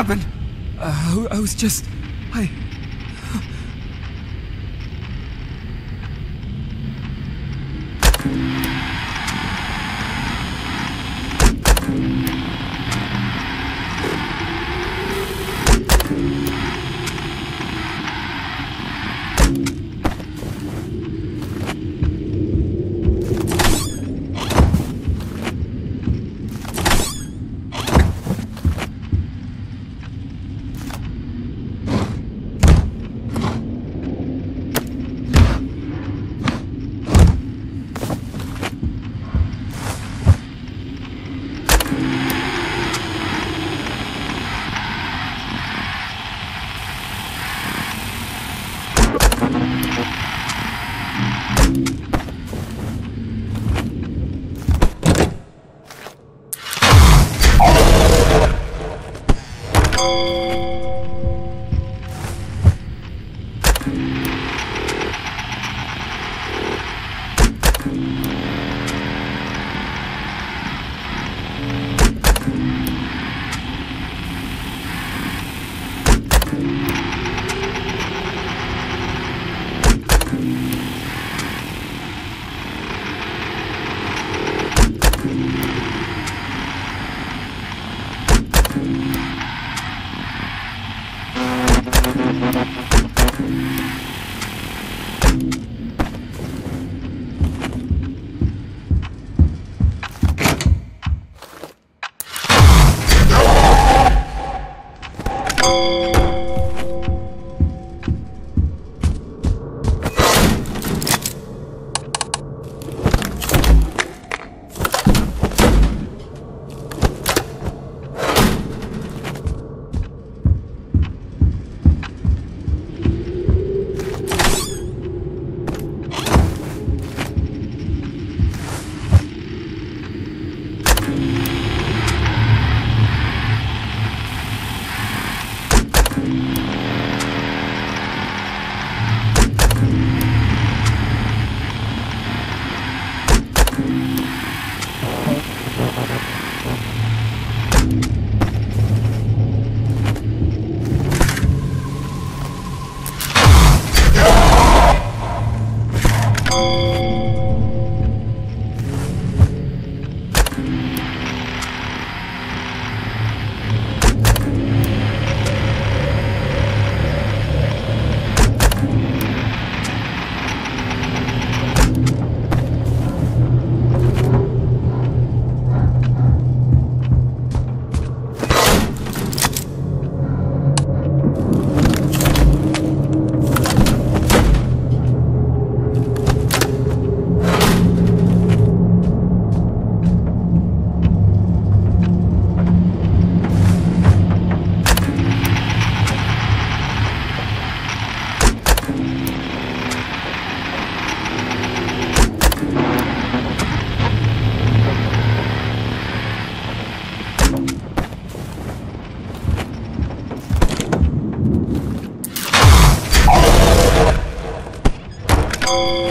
happened? Uh, I, I was just... I... You